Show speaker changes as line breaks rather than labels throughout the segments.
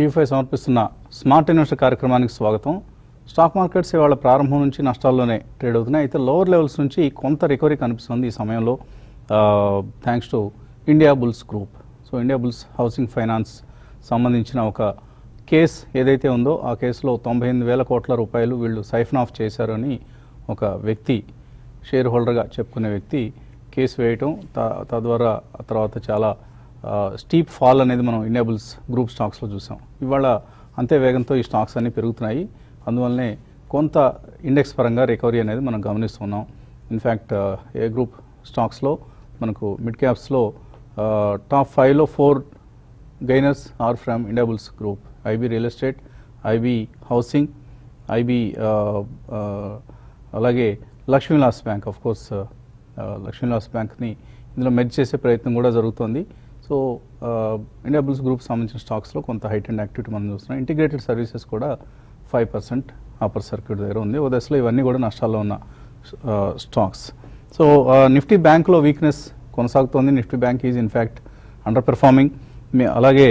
TV five సమర్పిస్తున్న smart investor కార్యక్రమానికి స్వాగతం. స్టాక్ మార్కెట్స్ ఇవాళ ప్రారంభం నుంచి నష్టాల్లోనే ట్రేడ్ అవుతున్నాయి. అయితే లోవర్ లెవెల్స్ నుంచి కొంత రికవరీ కనిపిస్తుంది ఈ సమయంలో. Thanks to Indiabulls group. So Indiabulls housing finance సంబంధించిన ఒక కేస్ ఏదైతే ఉందో ఆ కేసులో తొంభై ఎనిమిది వేల కోట్ల రూపాయలు వీళ్ళు సైఫన్ ఆఫ్ చేశారని ఒక వ్యక్తి షేర్ హోల్డర్గా చెప్పుకునే వ్యక్తి కేసు వేయటం తద్వారా తర్వాత చాలా స్టీప్ ఫాల్ అనేది మనం ఇండియాబుల్స్ గ్రూప్ స్టాక్స్లో చూసాం. ఇవాళ అంతే వేగంతో ఈ స్టాక్స్ అన్నీ పెరుగుతున్నాయి. అందువల్లనే కొంత ఇండెక్స్ పరంగా రికవరీ అనేది మనం గమనిస్తున్నాం ఇన్ఫ్యాక్ట్ ఏ గ్రూప్ స్టాక్స్లో మనకు మిడ్ క్యాప్స్లో టాప్ ఫైవ్లో four gainers are from ఇండేబుల్స్ group IB real estate IB housing IB అలాగే Lakshmi Vilas bank of course Lakshmi Vilas బ్యాంక్ని ఇందులో మెర్జ్ చేసే ప్రయత్నం కూడా జరుగుతోంది. సో ఇండియాబుల్స్ గ్రూప్ సంబంధించిన స్టాక్స్లో కొంత హైట్ అండ్ యాక్టివిటీ మనం చూస్తున్నాం. ఇంటిగ్రేటెడ్ సర్వీసెస్ కూడా ఫైవ్ పర్సెంట్ అప్పర్ సర్క్యూట్ దగ్గర ఉంది. ఓ దశలో ఇవన్నీ కూడా నష్టాల్లో ఉన్న స్టాక్స్ సో నిఫ్టీ బ్యాంక్లో వీక్నెస్ కొనసాగుతోంది. Nifty bank is in fact underperforming అలాగే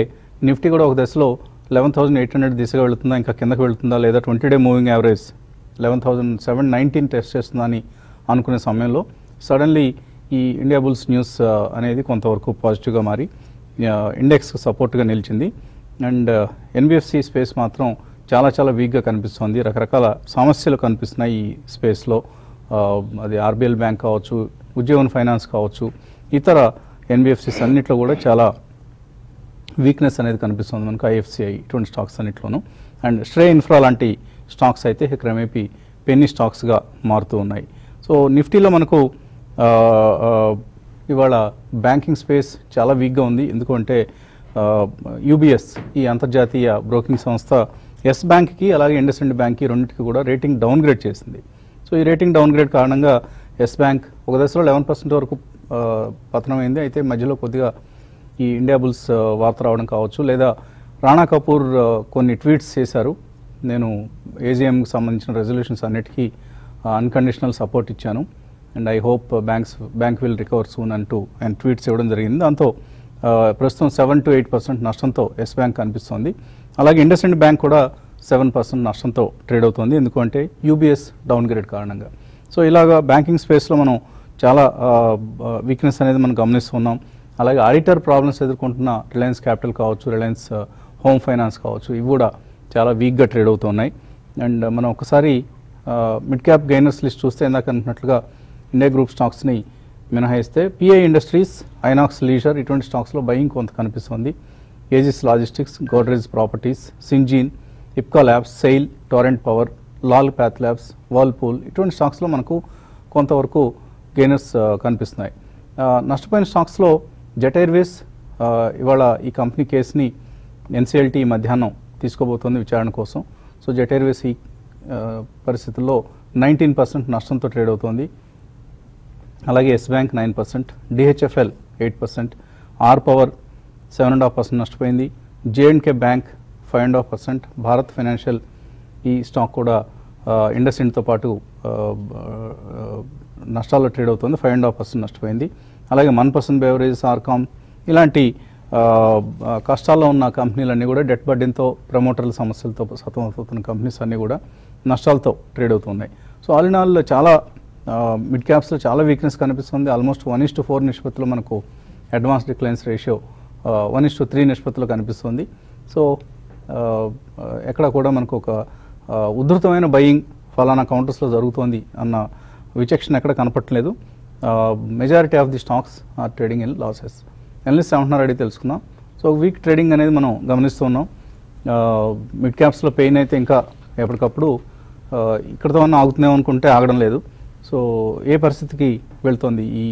నిఫ్టీ కూడా ఒక దశలో లెవెన్ థౌసండ్ ఎయిట్ హండ్రెడ్ దిశగా వెళుతుందా ఇంకా కిందకి వెళుతుందా లేదా twenty day moving average eleven thousand seven nineteen test చేస్తుందా అని అనుకునే సమయంలో సడన్లీ ఈ ఇండియా బుల్స్ న్యూస్ అనేది కొంతవరకు పాజిటివ్గా మారి uh, ఇండెక్స్ సపోర్ట్గా నిలిచింది. అండ్ ఎన్బిఎఫ్సి స్పేస్ మాత్రం చాలా చాలా వీక్గా కనిపిస్తుంది. రకరకాల సమస్యలు కనిపిస్తున్నాయి ఈ స్పేస్లో uh, అది ఆర్బిఎల్ బ్యాంక్ కావచ్చు ఉద్యోగన్ ఫైనాన్స్ కావచ్చు ఇతర ఎన్బిఎఫ్సిస్ అన్నిట్లో కూడా చాలా వీక్నెస్ అనేది కనిపిస్తుంది మనకు ఐఎఫ్సిఐ ఇటువంటి స్టాక్స్ అన్నిట్లోనూ. అండ్ శ్రే ఇన్ఫ్రా లాంటి స్టాక్స్ అయితే క్రమేపీ పెన్నీ స్టాక్స్గా మారుతూ ఉన్నాయి. సో నిఫ్టీలో మనకు ఇవాళ బ్యాంకింగ్ స్పేస్ చాలా వీక్గా ఉంది. ఎందుకంటే యూబీఎస్ ఈ అంతర్జాతీయ బ్రోకింగ్ సంస్థ ఎస్ బ్యాంక్కి అలాగే ఇండస్ఇండ్ బ్యాంక్కి రెండింటికి కూడా రేటింగ్ డౌన్గ్రేడ్ చేసింది. సో ఈ రేటింగ్ డౌన్ గ్రేడ్ కారణంగా ఎస్ బ్యాంక్ ఒక దశలో లెవెన్ పర్సెంట్ వరకు పతనమైంది. అయితే మధ్యలో కొద్దిగా ఈ ఇండియా బుల్స్ వార్త రావడం కావచ్చు లేదా రాణా కపూర్ కొన్ని ట్వీట్స్ చేశారు. నేను ఏజీఎంకి సంబంధించిన రెజల్యూషన్స్ అన్నిటికీ అన్కండిషనల్ సపోర్ట్ ఇచ్చాను. And I hope banks bank will recover soon అంటూ ఆయన ట్వీట్స్ ఇవ్వడం జరిగింది. దాంతో uh, ప్రస్తుతం సెవెన్ టు ఎయిట్ పర్సెంట్ నష్టంతో ఎస్ బ్యాంక్ కనిపిస్తోంది. అలాగే ఇండస్ఇండ్ బ్యాంక్ కూడా సెవెన్ పర్సెంట్ నష్టంతో ట్రేడ్ అవుతుంది. ఎందుకంటే యూబీఎస్ డౌన్ గ్రేడ్ కారణంగా. సో ఇలాగా బ్యాంకింగ్ స్పేస్లో మనం చాలా uh, uh, వీక్నెస్ అనేది మనం గమనిస్తున్నాం అలాగే ఆడిటర్ ప్రాబ్లమ్స్ ఎదుర్కొంటున్న రిలయన్స్ క్యాపిటల్ కావచ్చు రిలయన్స్ హోమ్ ఫైనాన్స్ కావచ్చు ఇవి కూడా చాలా వీక్గా ట్రేడ్ అవుతున్నాయి. అండ్ మనం ఒకసారి మిడ్ క్యాప్ గైనర్స్ లిస్ట్ చూస్తే ఇందాక అనుకున్నట్లుగా ఇండియా గ్రూప్ స్టాక్స్ని మినహాయిస్తే పిఐ ఇండస్ట్రీస్ ఐనాక్స్ లీజర్ ఇటువంటి స్టాక్స్లో బయింగ్ కొంత కనిపిస్తుంది. Aegis logistics Godrej properties Syngene Ipca labs SAIL Torrent power Lal path labs Whirlpool ఇటువంటి స్టాక్స్లో మనకు కొంతవరకు గెయినర్స్ కనిపిస్తున్నాయి. నష్టపోయిన స్టాక్స్లో జెట్ ఎయిర్వేస్ ఇవాళ ఈ కంపెనీ కేసుని ఎన్సీఎల్టీ మధ్యాహ్నం తీసుకోబోతోంది విచారణ కోసం. సో జెట్ ఎయిర్వేస్ ఈ పరిస్థితుల్లో నైన్టీన్ పర్సెంట్ నష్టంతో ట్రేడ్ అవుతోంది. అలాగే Yes bank nine percent DHFL eight percent R power seven and half percent నష్టపోయింది J and K bank five and half percent Bharat financial ఈ స్టాక్ కూడా ఇండస్ ఇండ్తో పాటు నష్టాల్లో ట్రేడ్ అవుతుంది ఫైవ్ అండ్ హాఫ్ పర్సెంట్ నష్టపోయింది. అలాగే వన్ పర్సెంట్ బెవరేజెస్ ఆర్కామ్ ఇలాంటి కష్టాల్లో ఉన్న కంపెనీలన్నీ కూడా డెట్ బడ్డింతో ప్రమోటర్ల సమస్యలతో సతమతవుతున్న కంపెనీస్ అన్నీ కూడా నష్టాలతో ట్రేడ్ అవుతున్నాయి. సో ఆల్ ఇన్ ఆల్ చాలా మిడ్ క్యాప్స్లో చాలా వీక్నెస్ కనిపిస్తుంది. Almost one is to four నిష్పత్తిలో మనకు advance declines ratio one is to three నిష్పత్తిలో కనిపిస్తుంది. సో ఎక్కడ కూడా మనకు ఒక ఉధృతమైన బయింగ్ ఫలానా కౌంటర్స్లో జరుగుతోంది అన్న విచక్షణ ఎక్కడ కనపట్లేదు majority of the stocks are trading in losses analyst ఏమంటున్నారు అడిగి తెలుసుకుందాం. సో వీక్ ట్రేడింగ్ అనేది మనం గమనిస్తున్నాం మిడ్ క్యాప్స్లో పెయిన్ అయితే ఇంకా ఎప్పటికప్పుడు ఇక్కడతో ఆగుతున్నాం అనుకుంటే ఆగడం లేదు. సో ఏ పరిస్థితికి వెళ్తోంది ఈ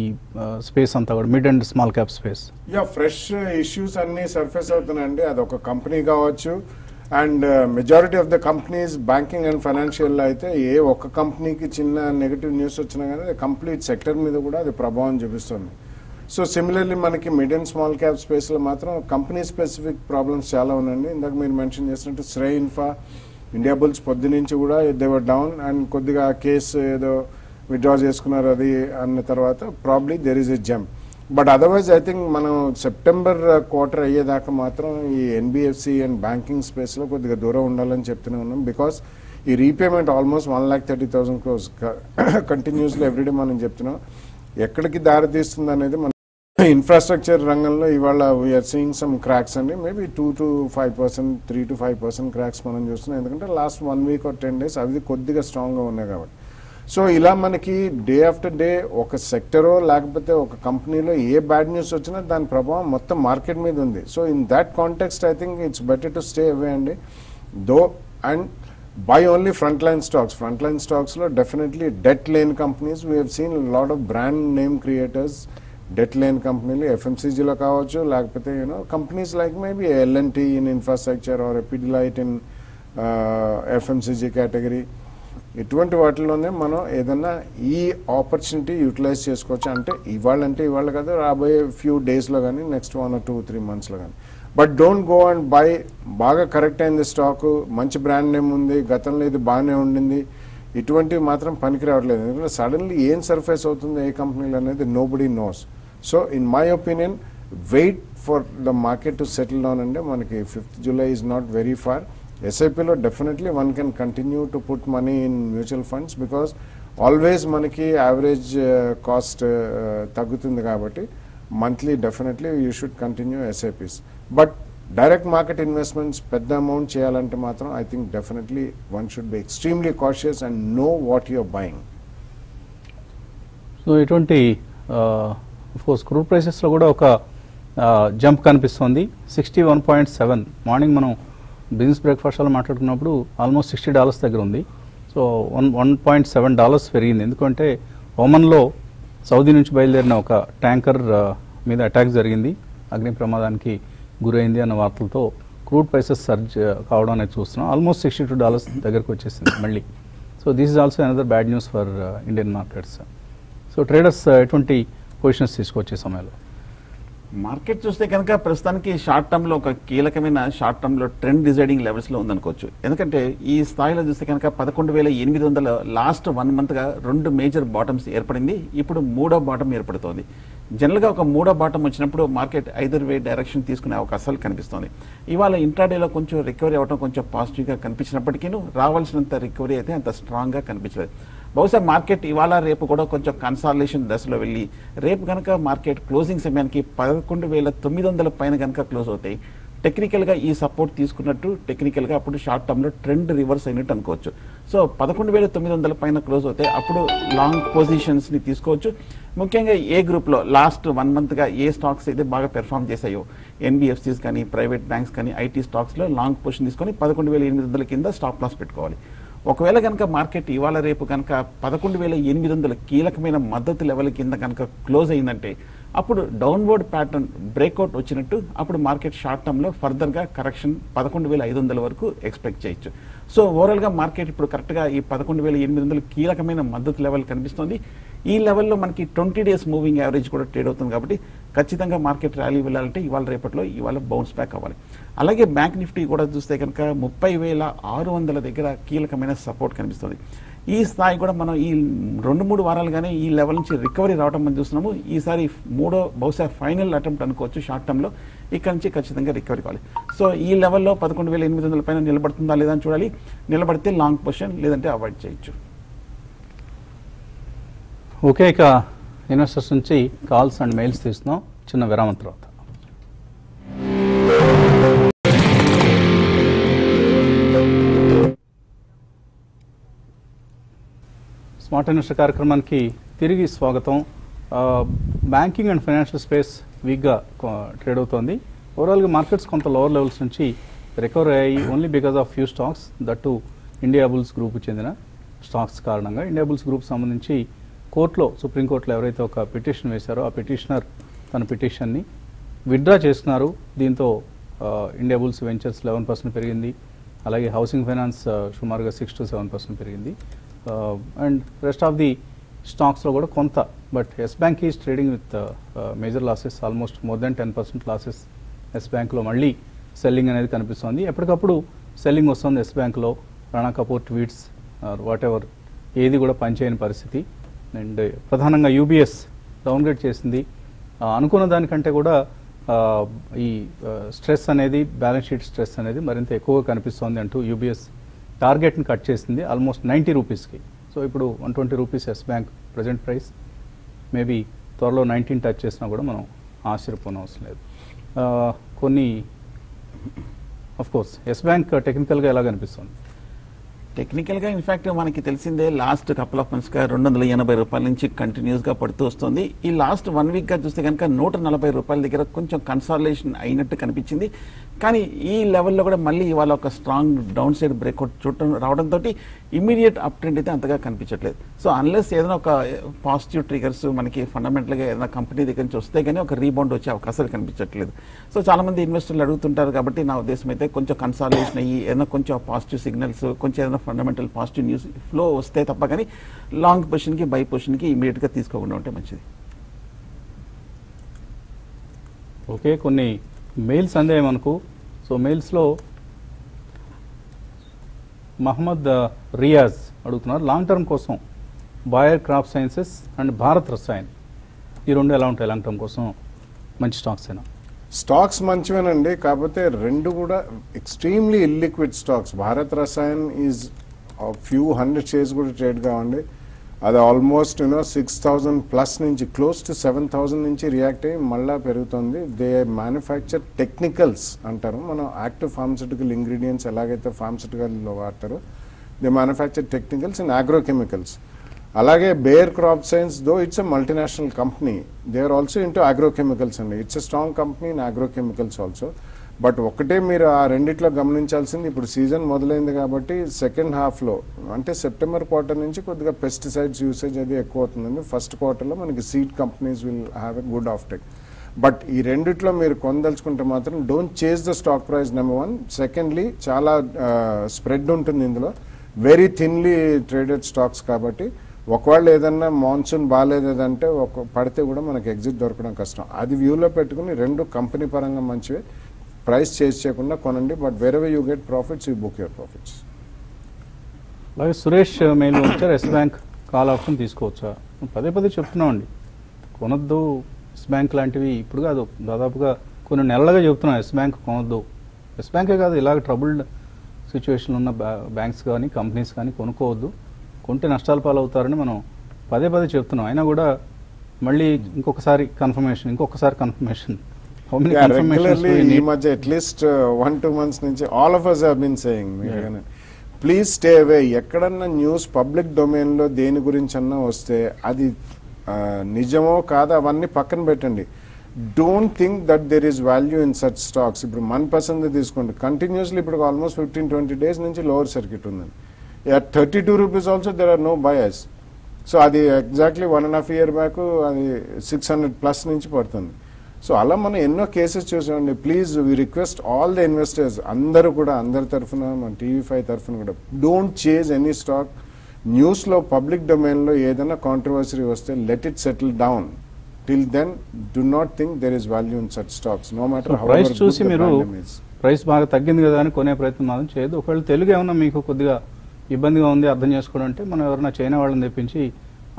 స్పేస్ అంతా కూడా? Mid and small cap space.
Yeah fresh issues అన్ని సర్ఫేస్ అవుతున్నాయండి. అది ఒక కంపెనీ కావచ్చు. And majority of the companies banking and financial అయితే ఏ ఒక్క కంపెనీకి చిన్న నెగిటివ్ న్యూస్ వచ్చినా కానీ కంప్లీట్ సెక్టర్ మీద కూడా అది ప్రభావం చూపిస్తుంది. సో సిమిలర్లీ మనకి మిడ్ అండ్ స్మాల్ క్యాప్ స్పేస్లో మాత్రం కంపెనీ స్పెసిఫిక్ ప్రాబ్లమ్స్ చాలా ఉన్నాయండి. ఇందాక మీరు మెన్షన్ చేసినట్టు శ్రే ఇన్ఫా ఇండియా బుల్స్ పొద్దు నుంచి కూడా దేవర్ డౌన్ అండ్ కొద్దిగా కేసు ఏదో విత్డ్రా చేసుకున్నారు అది అన్న తర్వాత probably there is a jump but otherwise I think మనం సెప్టెంబర్ క్వార్టర్ అయ్యేదాకా మాత్రం ఈ ఎన్బిఎఫ్సి అండ్ బ్యాంకింగ్ స్పేస్లో కొద్దిగా దూరం ఉండాలని చెప్తూనే ఉన్నాం. బికాస్ ఈ repayment almost one lakh thirty thousand crores కంటిన్యూస్లో everyday మనం చెప్తున్నాం. ఎక్కడికి దారితీస్తుంది అనేది మన ఇన్ఫ్రాస్ట్రక్చర్ రంగంలో ఇవాళ we are seeing some cracks అండి. Maybe two to five percent three to five percent cracks మనం చూస్తున్నాం. ఎందుకంటే last one week or ten days అవి కొద్దిగా స్ట్రాంగ్గా ఉన్నాయి కాబట్టి. సో ఇలా మనకి డే ఆఫ్టర్ డే ఒక సెక్టరో లేకపోతే ఒక కంపెనీలో ఏ బ్యాడ్ న్యూస్ వచ్చినా దాని ప్రభావం మొత్తం మార్కెట్ మీద ఉంది. So in that context I think it's better to stay away అండి. Though and buy only front line stocks. Front line స్టాక్స్లో డెఫినెట్లీ డెట్ లేని companies. We have seen lot of brand name creators debt లేని కంపెనీలు ఎఫ్ఎంసీజీలో కావచ్చు లేకపోతే you know companies like maybe L and T in infrastructure or Pidilite in FMCG category ఇటువంటి వాటిలోనే మనం ఏదన్నా ఈ ఆపర్చునిటీ యూటిలైజ్ చేసుకోవచ్చు. అంటే ఇవాళ అంటే ఇవాళ కాదు రాబోయే ఫ్యూ డేస్లో కానీ నెక్స్ట్ వన్ టూ త్రీ మంత్స్లో కానీ but don't go and buy బాగా కరెక్ట్ అయింది స్టాక్ మంచి బ్రాండ్ నేమ్ ఉంది గతంలో ఇది బాగానే ఉండింది. ఇటువంటివి మాత్రం పనికి రావట్లేదు. ఎందుకంటే సడన్లీ ఏం సర్ఫేస్ అవుతుంది ఏ కంపెనీలు అనేది nobody knows so in my opinion wait for the market to settle down అంటే మనకి fifth July is not very far ఎస్ఐపిలో definitely one can continue to put money in mutual funds because always మనకి average cost తగ్గుతుంది కాబట్టి monthly definitely you should continue SIPs but direct market investments పెద్ద amount చేయాలంటే మాత్రం I think definitely one should be extremely cautious and know what your buying
so ఇటువంటి forces crude ప్రైసెస్లో కూడా ఒక జంప్ కనిపిస్తుంది. Sixty one point seven morning మనం business బ్రేక్ఫాస్ట్లో మాట్లాడుకున్నప్పుడు ఆల్మోస్ట్ సిక్స్టీ డాలర్స్ దగ్గర ఉంది. So one one point seven dollars పెరిగింది. ఎందుకంటే ఒమన్లో సౌదీ నుంచి బయలుదేరిన ఒక ట్యాంకర్ మీద అటాక్ జరిగింది. అగ్ని ప్రమాదానికి గురైంది అన్న వార్తలతో క్రూడ్ ప్రైసెస్ సర్జ్ కావడం అనేది చూస్తున్నాం. ఆల్మోస్ట్ సిక్స్టీ టూ డాలర్స్ దగ్గరకు వచ్చేసింది మళ్ళీ. So this is also another bad news for Indian markets. So traders ఎటువంటి పొజిషన్స్ తీసుకొచ్చే సమయంలో?
మార్కెట్ చూస్తే కనుక ప్రస్తుతానికి షార్ట్ టర్మ్లో ఒక కీలకమైన షార్ట్ టర్మ్లో ట్రెండ్ డిసైడింగ్ లెవెల్స్లో ఉందనుకోవచ్చు. ఎందుకంటే ఈ స్థాయిలో చూస్తే కనుక పదకొండు వేల ఎనిమిది వందల లాస్ట్ వన్ మంత్గా రెండు మేజర్ బాటమ్స్ ఏర్పడింది. ఇప్పుడు మూడో బాటం ఏర్పడుతోంది. జనరల్గా ఒక మూడో బాటం వచ్చినప్పుడు మార్కెట్ ఐదర్ వే డైరెక్షన్ తీసుకునే అవకాశాలు కనిపిస్తోంది. ఇవాళ ఇంట్రాడేలో కొంచెం రికవరీ అవ్వడం కొంచెం పాజిటివ్గా కనిపించినప్పటికీ రావాల్సినంత రికవరీ అయితే అంత స్ట్రాంగ్గా కనిపించలేదు. బహుశా మార్కెట్ ఇవాళ రేపు కూడా కొంచెం కన్సాలేషన్ దశలో వెళ్ళి రేపు కనుక మార్కెట్ క్లోజింగ్ సమయానికి పదకొండు వేల తొమ్మిది వందల పైన కనుక క్లోజ్ అవుతాయి. టెక్నికల్గా ఈ సపోర్ట్ తీసుకున్నట్టు టెక్నికల్గా అప్పుడు షార్ట్ టర్మ్లో ట్రెండ్ రివర్స్ అయినట్టు అనుకోవచ్చు. సో పదకొండు వేల తొమ్మిది వందల పైన క్లోజ్ అవుతాయి అప్పుడు లాంగ్ పొజిషన్స్ని తీసుకోవచ్చు. ముఖ్యంగా ఏ గ్రూప్లో లాస్ట్ వన్ మంత్గా ఏ స్టాక్స్ అయితే బాగా పెర్ఫామ్ చేశాయో ఎన్బిఎఫ్సిస్ కానీ ప్రైవేట్ బ్యాంక్స్ కానీ ఐటీ స్టాక్స్లో లాంగ్ పొజిషన్ తీసుకొని పదకొండు వేల ఎనిమిది వందల కింద స్టాప్ లాస్ పెట్టుకోవాలి. ఒకవేళ కనుక మార్కెట్ ఇవాళ రేపు కనుక పదకొండు వేల ఎనిమిది వందల కీలకమైన మద్దతు లెవెల్ కింద కనుక క్లోజ్ అయిందంటే అప్పుడు డౌన్వర్డ్ ప్యాటర్న్ బ్రేక్అవుట్ వచ్చినట్టు అప్పుడు మార్కెట్ షార్ట్ టర్మ్లో ఫర్దర్గా కరెక్షన్ పదకొండు వేల ఐదు వందల వరకు ఎక్స్పెక్ట్ చేయొచ్చు. సో ఓవరాల్గా మార్కెట్ ఇప్పుడు కరెక్ట్గా ఈ పదకొండు వేల ఎనిమిది వందల కీలకమైన మద్దతు లెవెల్ కనిపిస్తుంది. ఈ లెవెల్లో మనకి ట్వంటీ డేస్ మూవింగ్ యావరేజ్ కూడా ట్రేడ్ అవుతుంది కాబట్టి ఖచ్చితంగా మార్కెట్ ర్యాలీ వెళ్ళాలంటే ఇవాళ రేపట్లో ఇవాళ బౌన్స్ బ్యాక్ అవ్వాలి. అలాగే బ్యాంక్ నిఫ్టీ కూడా చూస్తే కనుక ముప్పై వేల ఆరు వందల దగ్గర కీలకమైన సపోర్ట్ కనిపిస్తుంది. ఈ స్థాయి కూడా మనం ఈ రెండు మూడు వారాలుగానే ఈ లెవెల్ నుంచి రికవరీ రావడం మనం చూస్తున్నాము. ఈసారి మూడో బహుశా ఫైనల్ అటెంప్ట్ అనుకోవచ్చు షార్ట్ టర్మ్లో. ఇక్కడ నుంచి ఖచ్చితంగా రికవరీ కావాలి. సో ఈ లెవెల్లో పదకొండు వేల ఎనిమిది వందల పైన నిలబడుతుందా లేదా అని చూడాలి. నిలబడితే లాంగ్ పొజిషన్ లేదంటే అవాయిడ్ చేయొచ్చు.
ఒకేక ఇన్వెస్టర్స్ నుంచి కాల్స్ అండ్ మెయిల్స్ తీస్తున్నాం. చిన్న విరామం తర్వాత. స్మార్ట్ ఇన్వెస్టర్ కార్యక్రమానికి తిరిగి స్వాగతం. బ్యాంకింగ్ అండ్ ఫైనాన్షియల్ స్పేస్ వీక్గా ట్రేడ్ అవుతోంది. ఓవరాల్గా మార్కెట్స్ కొంత లోవర్ లెవెల్స్ నుంచి రికవర్ అయ్యాయి. Only because of few stocks that Indiabulls గ్రూప్కి చెందిన స్టాక్స్ కారణంగా. ఇండియా బుల్స్ గ్రూప్ సంబంధించి కోర్టులో సుప్రీంకోర్టులో ఎవరైతే ఒక పిటిషన్ వేశారో ఆ పిటిషనర్ తన పిటిషన్ని విత్డ్రా చేస్తున్నారు. దీంతో India bulls ventures eleven percent పెరిగింది. అలాగే హౌసింగ్ ఫైనాన్స్ సుమారుగా సిక్స్ టు సెవెన్ పర్సెంట్ పెరిగింది. అండ్ రెస్ట్ ఆఫ్ ది స్టాక్స్లో కూడా కొంత but Yes bank is trading with major losses almost more than ten percent losses Yes బ్యాంక్లో మళ్ళీ సెల్లింగ్ అనేది కనిపిస్తుంది. ఎప్పటికప్పుడు సెల్లింగ్ వస్తుంది ఎస్ బ్యాంక్లో. Rana Kapoor tweets whatever ఏది కూడా పనిచేయని పరిస్థితి. అండ్ ప్రధానంగా యూబీఎస్ డౌన్గ్రేడ్ చేసింది. అనుకున్న దానికంటే కూడా ఈ స్ట్రెస్ అనేది బ్యాలెన్స్ షీట్ స్ట్రెస్ అనేది మరింత ఎక్కువగా కనిపిస్తోంది అంటూ యూబీఎస్ టార్గెట్ని కట్ చేసింది ఆల్మోస్ట్ నైంటీ రూపీస్కి. సో ఇప్పుడు one twenty rupees Yes bank present price. Maybe త్వరలో నైన్టీన్ టచ్ చేసినా కూడా మనం ఆశ్చర్యపోనవసరం అవసరం లేదు కొన్ని ఆఫ్ కోర్స్ ఎస్ బ్యాంక్ టెక్నికల్గా ఎలా కనిపిస్తుంది?
టెక్నికల్గా ఇన్ఫాక్ట్ మనకి తెలిసిందే లాస్ట్ కపుల్ ఆఫ్ మంత్స్గా రెండు వందల ఎనభై రూపాయల నుంచి కంటిన్యూస్గా పడుతూ వస్తుంది. ఈ లాస్ట్ వన్ వీక్గా చూస్తే కనుక నూట నలభై రూపాయల దగ్గర కొంచెం కన్సాలేషన్ అయినట్టు కనిపించింది. కానీ ఈ లెవెల్లో కూడా మళ్ళీ ఇవాళ ఒక స్ట్రాంగ్ డౌన్ సైడ్ బ్రేక్అవుట్ చూడటం రావడంతో ఇమీడియట్ అప్ ట్రెండ్ అయితే అంతగా కనిపించట్లేదు. సో అన్లెస్ ఏదైనా ఒక పాజిటివ్ ట్రిగర్స్ మనకి ఫండమెంటల్గా ఏదైనా కంపెనీ దగ్గర నుంచి వస్తే కానీ ఒక రీబౌండ్ వచ్చే అవకాశాలు కనిపించట్లేదు. సో చాలామంది ఇన్వెస్టర్లు అడుగుతుంటారు కాబట్టి నా ఉద్దేశం అయితే కొంచెం కన్సాలిడేషన్ అయ్యి ఏదైనా కొంచెం పాజిటివ్ సిగ్నల్స్ కొంచెం ఏదైనా ఫండమెంటల్ పాజిటివ్ న్యూస్ ఫ్లో వస్తే తప్ప కానీ లాంగ్ పొజిషన్కి బై పొజిషన్కి ఇమీడియట్గా తీసుకోకుండా ఉంటే మంచిది.
ఓకే కొన్ని మెయిల్స్ అందాయి మనకు సో మెయిల్స్లో మహమ్మద్ రియాజ్ అడుగుతున్నారు. లాంగ్ టర్మ్ కోసం Bayer crop sciences and Bharat Rasayan ఈ రెండు ఎలా ఉంటాయి లాంగ్ టర్మ్ కోసం? మంచి స్టాక్స్ అయినా
స్టాక్స్ మంచివేనండి. కాకపోతే రెండు కూడా extremely illiquid stocks Bharat Rasayan is few hundred shares కూడా ట్రేడ్ కావండి. అది almost you know six thousand plus నుంచి క్లోజ్ టు సెవెన్ థౌజండ్ నుంచి రియాక్ట్ అయ్యి మళ్ళీ పెరుగుతుంది. దే మ్యానుఫ్యాక్చర్ టెక్నికల్స్ అంటారు. మనం యాక్టివ్ ఫార్మసిటికల్ ఇంగ్రీడియంట్స్ ఎలాగైతే ఫార్మసిటికల్లో వాడతారో they manufacture technicals and agrochemicals అలాగే Bayer crop science though it's a multinational company they are also into agrochemicals అండి it's a strong company in agrochemicals also but ఒకటే మీరు ఆ రెండిట్లో గమనించాల్సింది ఇప్పుడు సీజన్ మొదలైంది కాబట్టి సెకండ్ హాఫ్లో అంటే సెప్టెంబర్ క్వార్టర్ నుంచి కొద్దిగా పెస్టిసైడ్స్ యూసేజ్ అది ఎక్కువ అవుతుందండి. ఫస్ట్ క్వార్టర్లో మనకి seed companies will have a good offtake but ఈ రెండిట్లో మీరు కొనదలుచుకుంటే మాత్రం don't chase the stock price number one. Secondly చాలా స్ప్రెడ్ ఉంటుంది ఇందులో. వెరీ థిన్లీ ట్రేడెడ్ స్టాక్స్ కాబట్టి ఒకవేళ ఏదన్నా మాన్సూన్ బాగాలేదంటే ఒక పడితే కూడా మనకు ఎగ్జిట్ దొరకడం కష్టం. అది వ్యూలో పెట్టుకుని రెండు కంపెనీ పరంగా మంచివే. ప్రైస్ చేసి చేయకుండా కొనండి బట్ వేరే you get profits you book your profits
అలాగే సురేష్ మెయిల్ వచ్చారు ఎస్ బ్యాంక్ కాల్ ఆప్షన్ తీసుకోవచ్చా? పదే పదే చెప్తున్నామండి. కొనొద్దు ఎస్ బ్యాంక్ లాంటివి ఇప్పుడు కాదు దాదాపుగా కొన్ని నెలలుగా చెప్తున్నాం ఎస్ బ్యాంక్ కొనొద్దు. ఎస్ బ్యాంకే కాదు ఇలాగ ట్రబుల్డ్ సిచ్యువేషన్ ఉన్న బ్యాంక్స్ కానీ కంపెనీస్ కానీ కొనుక్కోవద్దు. కొంటే నష్టాల పాలవుతారని మనం పదే పదే చెప్తున్నాం. అయినా కూడా మళ్ళీ ఇంకొకసారి కన్ఫర్మేషన్ ఇంకొకసారి కన్ఫర్మేషన్
రెగ్యులర్లీ ఈ మధ్య at least one two months నుంచి all of us been saying please stay away ఎక్కడన్నా న్యూస్ పబ్లిక్ డొమైన్లో దేని గురించి అన్నా వస్తే అది నిజమో కాదా అవన్నీ పక్కన పెట్టండి. Don't think that there is value in such stocks ఇప్పుడు వన్ పర్సెంట్ తీసుకోండి. కంటిన్యూస్లీ ఇప్పుడు ఆల్మోస్ట్ ఫిఫ్టీన్ ట్వంటీ డేస్ నుంచి లోవర్ సర్క్యూట్ ఉందండి. At thirty two rupees also there are no buyers so అది exactly one and half year back అది six hundred plus నుంచి పడుతుంది. So అలా మనం ఎన్నో కేసెస్ చూసామండి. Please we request all the investors అందరూ కూడా అందరి తరఫున మన టీవీ ఫైవ్ తరఫున కూడా డోంట్ చేజ్ ఎనీ స్టాక్ న్యూస్లో పబ్లిక్ డొమైన్లో ఏదైనా కాంట్రవర్సరీ వస్తే let it settle down till then do not think there is value in such stocks no matter
price చూసి మీరు ప్రైస్ బాగా తగ్గింది కదా అని కొనే ప్రయత్నం మాత్రం చేయదు ఒకవేళ తెలుగు ఏమన్నా మీకు కొద్దిగా ఇబ్బందిగా ఉంది అర్థం చేసుకోవడం అంటే మనం ఎవరైనా చైనా వాళ్ళని తెప్పించి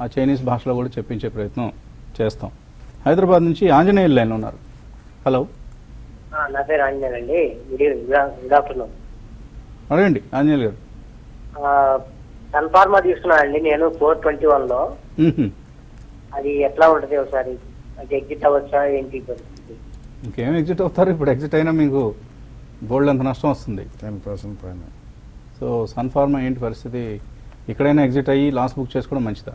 ఆ చైనీస్ భాషలో కూడా చెప్పించే ప్రయత్నం చేస్తాం. హైదరాబాద్ నుంచి ఆంజనేయులు లైన్లో ఉన్నారు. హలో.
ఆ, నా పేరు ఆంజనేయులు అండి. Good afternoon.
అడగండి ఆంజనేయులు గారు.
సన్ ఫార్మా తీసుకున్నానండి. నేను ఫోర్ ట్వంటీ
వన్లో.
అది ఎట్లా ఉంటది ఒకసారి? అది ఎగ్జిట్ అవ్వచ్చా? ఏంటి
ఇంకేం ఎగ్జిట్ అవుతారు? ఇప్పుడు ఎగ్జిట్ అయినా మీకు గోల్డ్ ఎంత నష్టం వస్తుంది.
టెన్ పర్సెంట్ పైన.
సో సన్ ఫార్మా ఏంటి పరిస్థితి ఇక్కడైనా ఎగ్జిట్ అయ్యి లాస్ బుక్ చేసుకోవడం మంచిదా?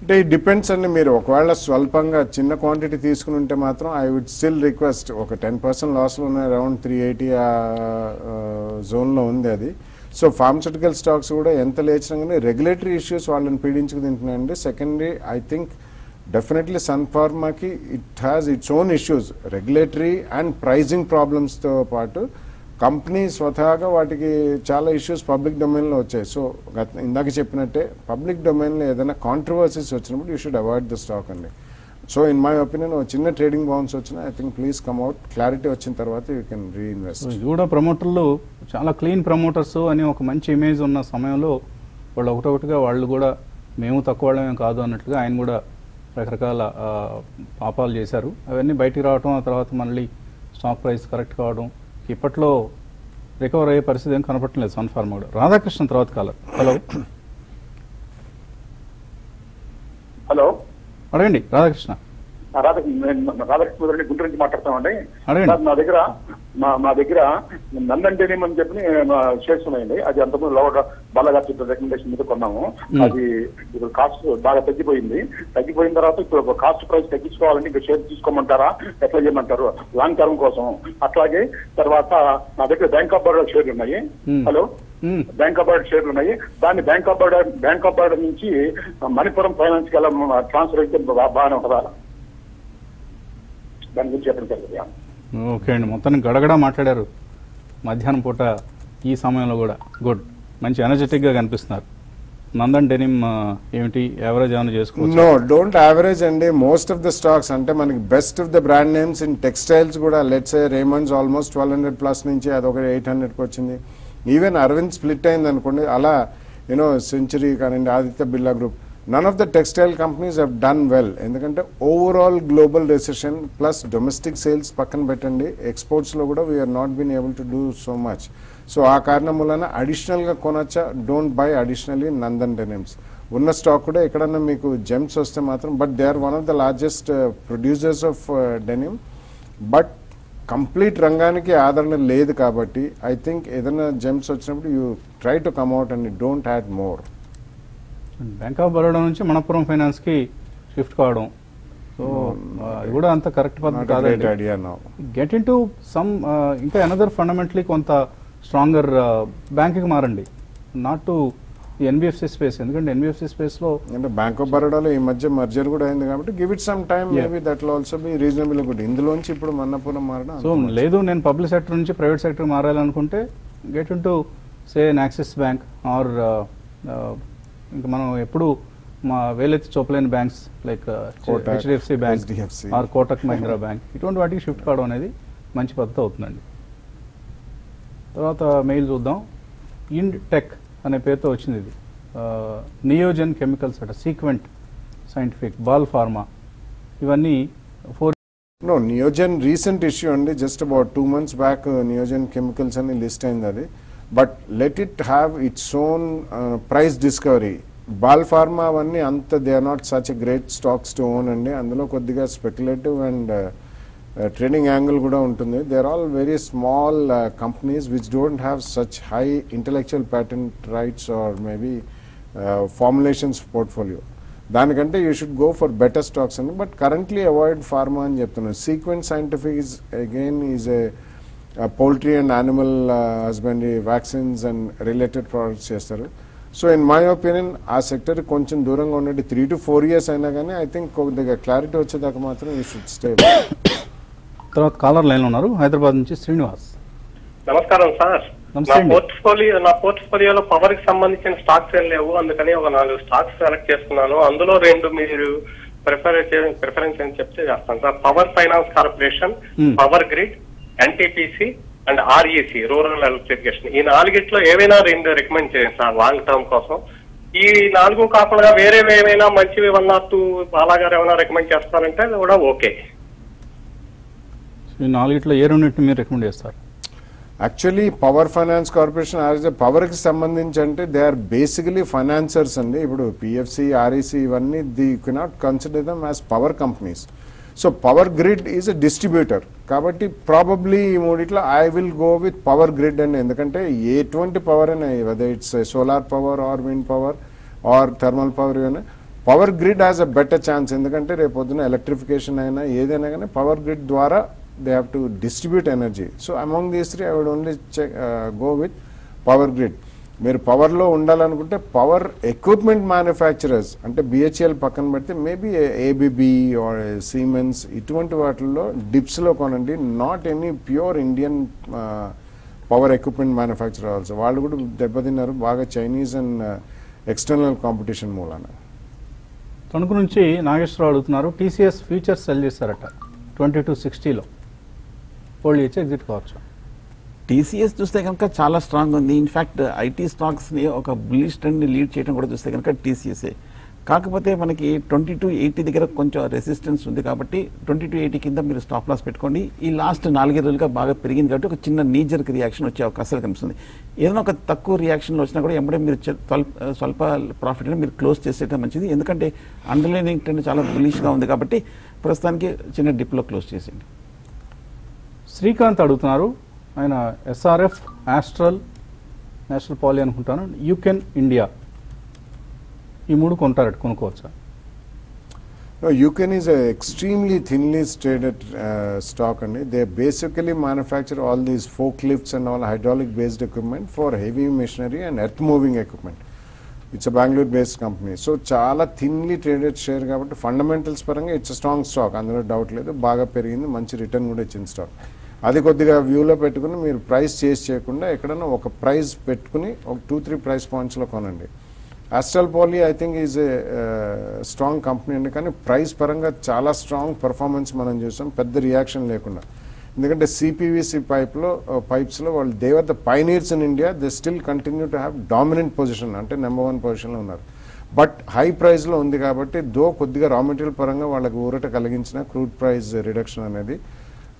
అంటే ఈ డిపెండ్స్ అండి. మీరు ఒకవేళ స్వల్పంగా చిన్న క్వాంటిటీ తీసుకుని ఉంటే మాత్రం ఐ వుడ్ స్టిల్ రిక్వెస్ట్ ఒక టెన్ పర్సెంట్ లాస్లో ఉన్నాయి అరౌండ్ త్రీ ఎయిటీ ఆ జోన్లో ఉంది అది. సో ఫార్మసిటికల్ స్టాక్స్ కూడా ఎంత లేచినా కానీ రెగ్యులేటరీ ఇష్యూస్ వాళ్ళని పీడించుకు తింటున్నాయండి. Secondary I think definitely Sun ఫార్మాకి it has its own issues regulatory and pricing ప్రాబ్లమ్స్తో పాటు కంపెనీ స్వతహాగా వాటికి చాలా ఇష్యూస్ పబ్లిక్ డొమైన్లో వచ్చాయి. సో గత ఇందాక చెప్పినట్టే పబ్లిక్ డొమైన్లో ఏదైనా కాంట్రవర్సీస్ వచ్చినప్పుడు you should avoid the stock అండి సో ఇన్ మై ఒపీనియన్ చిన్న ట్రేడింగ్ బౌన్స్ వచ్చినా I think please come out clarity వచ్చిన తర్వాత యూ కెన్ రీఇన్వెస్ట్
జూడో కూడా ప్రమోటర్లు చాలా క్లీన్ ప్రమోటర్స్ అని ఒక మంచి ఇమేజ్ ఉన్న సమయంలో వాళ్ళు ఒకటొకటిగా వాళ్ళు కూడా మేము తక్కువ వాళ్ళమే కాదు అన్నట్లుగా ఆయన కూడా రకరకాల పాపాలు చేశారు. అవన్నీ బయటికి రావడం ఆ తర్వాత మళ్ళీ స్టాక్ ప్రైస్ కరెక్ట్ కావడం ఇప్పట్లో రికవర్ అయ్యే పరిస్థితి ఏం కనపడలేదు సన్ ఫార్మా కూడా. రాధాకృష్ణ తర్వాత కాలర్. హలో.
హలో.
అడగండి రాధాకృష్ణ.
రాధాకృష్ణ గుంటూరు నుంచి మాట్లాడతామండి నా దగ్గర మా మా దగ్గర అని చెప్పి షేర్స్ ఉన్నాయండి. అది అంతకుముందు లోవర్ బాలగారు రికమెండేషన్ మీద కొన్నాము. అది ఇప్పుడు కాస్ట్ బాగా తగ్గిపోయింది. తగ్గిపోయిన తర్వాత ఇప్పుడు కాస్ట్ ప్రైస్ తగ్గించుకోవాలంటే ఇంకా షేర్ తీసుకోమంటారా? ఎట్లా చేయమంటారు? లాంగ్ టర్మ్ కోసం. అట్లాగే తర్వాత నా దగ్గర బ్యాంక్ ఆఫ్ బరోడా షేర్లు ఉన్నాయి. హలో. బ్యాంక్ ఆఫ్ బరోడా షేర్లు ఉన్నాయి. దాన్ని bank of Baroda bank of Baroda నుంచి మణిపురం ఫైనాన్స్కి ఎలా ట్రాన్స్ఫర్ అయితే బాగానే ఉంటుందా? దాని గురించి చెప్పండి కొద్దిగా.
ఓకే అండి. మొత్తానికి గడగడ మాట్లాడారు మధ్యాహ్నం పూట ఈ సమయంలో కూడా. గుడ్. మంచి ఎనర్జెటిక్గా కనిపిస్తున్నారు. నందన్ డెనిమ్ ఏమిటి? యావరేజ్ ఏమైనా చేసుకోవచ్చు?
నో డోంట్ యావరేజ్ అండి. మోస్ట్ ఆఫ్ ద స్టాక్స్ అంటే మనకి best of the brand names in textiles కూడా let's Raymonds almost twelve hundred plus నుంచి అదొక ఎయిట్ హండ్రెడ్కి వచ్చింది. ఈవెన్ అరవింద్ స్ప్లిట్ అయింది అనుకోండి అలా యూనో సెంచరీ కానివ్వండి Aditya Birla group none of the textile companies have done well ఎందుకంటే overall global recession plus domestic sales పక్కన పెట్టండి ఎక్స్పోర్ట్స్లో కూడా we are not been able to do so much so ఆ కారణం వలన అడిషనల్గా కొనొచ్చా? Don't buy additionally Nandan denims ఉన్న స్టాక్ కూడా ఎక్కడన్నా మీకు జెమ్స్ వస్తే మాత్రం but they are one of the largest producers of denim but complete రంగానికి ఆదరణ లేదు కాబట్టి ఐ థింక్ ఏదైనా జెమ్స్ వచ్చినప్పుడు you try to come out and don't had more
bank of Baroda నుంచి మనపురం ఫైనాన్స్కి షిఫ్ట్ కావడం. సో అది కూడా అంత కరెక్ట్ పద్ధతి గెట్ ఇన్ టు సమ్ ఇంకా అనదర్ ఫండమెంటలీ కొంత స్ట్రాంగర్ బ్యాంక్కి మారండి. నాట్ టు ఎన్బిఎఫ్సి స్పేస్ ఎందుకంటే ఎన్బిఎఫ్సి స్పేస్లో
అంటే బ్యాంక్ ఆఫ్ బరోడాలో ఈ మధ్య మర్జర్ కూడా అయింది కాబట్టి give it some time
Yeah.
Maybe that also be reasonable good ఇందులోంచి ఇప్పుడు మన్నపురం మారడం
సో. లేదు నేను పబ్లిక్ సెక్టర్ నుంచి private sector మారాలనుకుంటే get into say Axis bank or ఇంకా మనం ఎప్పుడు మా వేలెత్తి చూపలేని banks like
Kotak,
HDFC bank. Or Kotak Mahindra bank ఇటువంటి వాటికి షిఫ్ట్ కావడం అనేది మంచి పద్ధతి అవుతుందండి. తర్వాత మెయిల్ చూద్దాం. ఇండ్ టెక్ అనే పేరుతో వచ్చింది ఇది. నియోజన్ కెమికల్స్ అట సీక్వెంట్ సైంటిఫిక్ బాల్ ఫార్మా. ఇవన్నీ for
now Neogen recent issue అండి just about two months back Neogen chemicals అని లిస్ట్ అయింది అది. But let it have its own price discovery. Bal pharma అవన్నీ అంత they are not such great stocks to own అండి. అందులో కొద్దిగా speculative and trading angle కూడా ఉంటుంది. They are all very small companies which don't have such high intellectual patent rights or maybe formulations portfolio. దానికంటే you should go for better stocks అండి. But currently avoid pharma అని చెప్తున్నాను sequence scientific is again is a poultry and animal husbandry vaccines and related products చేస్తారు. So in my opinion ఆ sector కొంచెం దూరంగా ఉండండి. Three to four years అయినా కానీ ఐ థింక్ కొద్దిగా క్లారిటీ వచ్చేదాకా మాత్రం యూ షుడ్ స్టే
తర్వాత కాలర్ లైన్లో ఉన్నారు. హైదరాబాద్ నుంచి శ్రీనివాస్.
నమస్కారం సార్. నా. పోర్ట్ఫోలియో నా పోర్ట్ఫోలియోలో పవర్కి సంబంధించిన స్టాక్స్ ఏం లేవు. అందుకని ఒక నాలుగు స్టాక్స్ సెలెక్ట్ చేసుకున్నాను. అందులో రెండు మీరు ప్రిఫర్ ప్రిఫరెన్స్ అని చెప్తే చేస్తాను sir. Power finance corporation. Power grid NTPC and REC rural electrification ఈ నాలుగిట్లో ఏవైనా రెండు రికమెండ్ చేయండి సార్ లాంగ్ టర్మ్ కోసం. ఈ నాలుగు కాకుండా వేరే ఏమైనా మంచివి వన్ ఆర్ టూ బాలాగారు ఏమైనా రికమెండ్ చేస్తారంటే అది కూడా ఓకే.
ఈ నాలుగిట్లో ఏ రెండింటిని మీరు రికమెండ్ చేస్తారు?
Actually power finance corporation as పవర్కి సంబంధించి అంటే దే ఆర్ బేసికలీ ఫైనాన్సర్స్ అండి. ఇప్పుడు పిఎఫ్సి ఆర్ఈసి ఇవన్నీ the cannot consider them as power companies so power grid is a distributor కాబట్టి ప్రాబబ్లీ ఈ మూడిట్లో I will go with power grid అని ఎందుకంటే ఎటువంటి పవర్ అయినా whether it's solar power or wind power or thermal power అయినా power grid has a better chance ఎందుకంటే రేపు పొద్దున ఎలక్ట్రిఫికేషన్ అయినా ఏదైనా కానీ పవర్ గ్రిడ్ ద్వారా they have to distribute energy so among these three I would only check go with power grid మీరు పవర్లో ఉండాలనుకుంటే పవర్ ఎక్విప్మెంట్ మ్యానుఫ్యాక్చరర్స్ అంటే బిహెచ్ఎల్ పక్కన పెడితే మేబీ ఏబిబి ఆర్ సీమెన్స్ ఇటువంటి వాటిల్లో డిప్స్లో కొనండి. Not any pure Indian power equipment manufacturer also వాళ్ళు కూడా దెబ్బతిన్నారు. బాగా చైనీస్ అండ్ ఎక్స్టర్నల్ కాంపిటీషన్ మూలాన.
తణుకు నుంచి నాగేశ్వరరావు అడుగుతున్నారు. టీసీఎస్ ఫ్యూచర్ సెల్ చేస్తారట. ట్వంటీ టు సిక్స్టీలో హోల్డ్ చేసి ఎగ్జిట్ కావచ్చు.
టీసీఎస్ చూస్తే కనుక చాలా స్ట్రాంగ్ ఉంది. ఇన్ఫ్యాక్ట్ ఐటీ స్టాక్స్ని ఒక బుల్లిష్ ట్రెండ్ని లీడ్ చేయడం కూడా చూస్తే కనుక టీసీఎస్ఏ కాకపోతే మనకి ట్వంటీ టు ఎయిటీ దగ్గర కొంచెం రెసిస్టెన్స్ ఉంది కాబట్టి ట్వంటీ టు ఎయిటీ కింద మీరు స్టాప్ లాస్ పెట్టుకోండి. ఈ లాస్ట్ నాలుగైదు రోజులుగా బాగా పెరిగింది కాబట్టి ఒక చిన్న నీజర్కి రియాక్షన్ వచ్చే అవకాశాలు కనిపిస్తుంది. ఏదైనా ఒక తక్కువ రియాక్షన్ వచ్చినా కూడా ఎంబడే మీరు స్వల్ప స్వల్ప ప్రాఫిట్ మీరు క్లోజ్ చేసేయడం మంచిది. ఎందుకంటే అండర్లైనింగ్ ట్రెండ్ చాలా బులిష్గా ఉంది కాబట్టి ప్రస్తుతానికి చిన్న డిప్లో క్లోజ్ చేసేయండి.
శ్రీకాంత్ అడుగుతున్నారు ఆయన ఎస్ఆర్ఎఫ్ ఆస్ట్రల్ నేషనల్ పాలి అనుకుంటాను. యుకెన్ ఇండియా ఈ మూడు కొంటారట కొనుక్కోవచ్చా?
యుకెన్ ఈజ్ ఎక్స్ట్రీమ్లీ థిన్లీ స్టేడెడ్ స్టాక్ అండి. They basically manufacture all these forklifts and all hydraulic based equipment for heavy machinery and earth moving equipment it's a Bengaluru based company so చాలా thinly traded share కాబట్టి fundamentals పరంగా it's strong stock అందులో doubt లేదు. బాగా పెరిగింది. మంచి return కూడా ఇచ్చిన స్టాక్ అది కొద్దిగా వ్యూలో పెట్టుకుని మీరు ప్రైస్ చేసి చేయకుండా ఎక్కడైనా ఒక ప్రైస్ పెట్టుకుని ఒక టూ త్రీ ప్రైస్ పాయింట్స్లో కొనండి. Astral poly I think is a strong company అండి. కానీ ప్రైస్ పరంగా చాలా స్ట్రాంగ్ పర్ఫార్మెన్స్ మనం చూసాం. పెద్ద రియాక్షన్ లేకుండా. ఎందుకంటే సిపివిసి పైప్లో పైప్స్లో వాళ్ళు దేవత the pioneers in India they still continue to have dominant position అంటే నెంబర్ వన్ పొజిషన్లో ఉన్నారు. బట్ హై ప్రైస్లో ఉంది కాబట్టి దో కొద్దిగా రా మెటీరియల్ పరంగా వాళ్ళకి ఊరట కలిగించిన క్రూడ్ ప్రైస్ రిడక్షన్ అనేది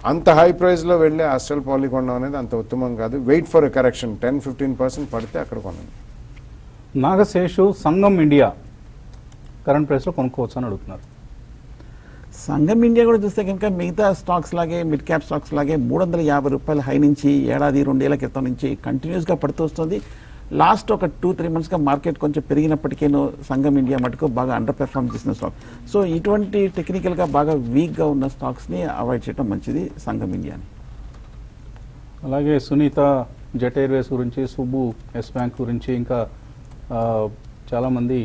అంత హై ప్రైస్లో వెళ్ళి ఆస్ట్రల్ పాలీ కొనడం అనేది అంత ఉత్తమం కాదు. Wait for a correction ten fifteen percent పడితే అక్కడ కొనండి.
నాగశేషు సంగం ఇండియా కరెంట్ ప్రైస్లో కొనుక్కోవచ్చు అని అడుగుతున్నారు.
సంఘం ఇండియా కూడా చూస్తే కనుక మిగతా స్టాక్స్ లాగే మిడ్ క్యాప్ స్టాక్స్ లాగే మూడు వందల యాభై రూపాయల హై నుంచి ఏడాది రెండేళ్ళ క్రితం నుంచి కంటిన్యూస్గా పడుతూ వస్తుంది. లాస్ట్ ఒక టూ త్రీ మంత్స్గా మార్కెట్ కొంచెం పెరిగినప్పటికేనూ సంఘం ఇండియా మటుకు బాగా అండర్ పెర్ఫార్మ్ చేసిన స్టాక్ సో ఇటువంటి టెక్నికల్గా బాగా వీక్గా ఉన్న స్టాక్స్ని అవాయిడ్ చేయడం మంచిది సంఘం ఇండియాని.
అలాగే సునీత జెట్ ఎయిర్వేస్ గురించి సుబ్బు ఎస్ బ్యాంక్ గురించి ఇంకా చాలామంది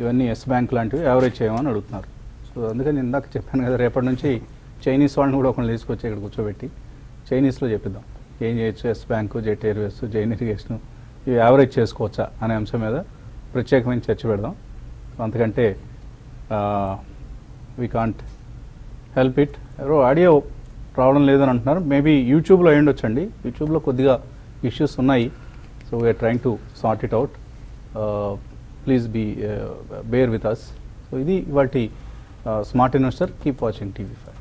ఇవన్నీ ఎస్ బ్యాంక్ లాంటివి యావరేజ్ చేయమని అడుగుతున్నారు. సో అందుకని ఇందాక చెప్పాను కదా రేపటి నుంచి చైనీస్ వాళ్ళని కూడా ఒకరిని తీసుకొచ్చి ఇక్కడ కూర్చోబెట్టి చైనీస్లో చెప్పిద్దాం. ఏం చేయొచ్చు? Yes bank Jet Airways Jain irrigation average చేసుకోవచ్చా అనే అంశం మీద ప్రత్యేకమైన చర్చ పెడదాం. అంతకంటే వీ కాంట్ హెల్ప్ ఇట్ ఎవరో ఆడియో రావడం లేదని అంటున్నారు. మేబీ యూట్యూబ్లో అయ్యి ఉండొచ్చండి యూట్యూబ్లో కొద్దిగా ఇష్యూస్ ఉన్నాయి. So we're trying to sort it out please be bear with us so ఇది ఇవాటి smart investor keep watching TV five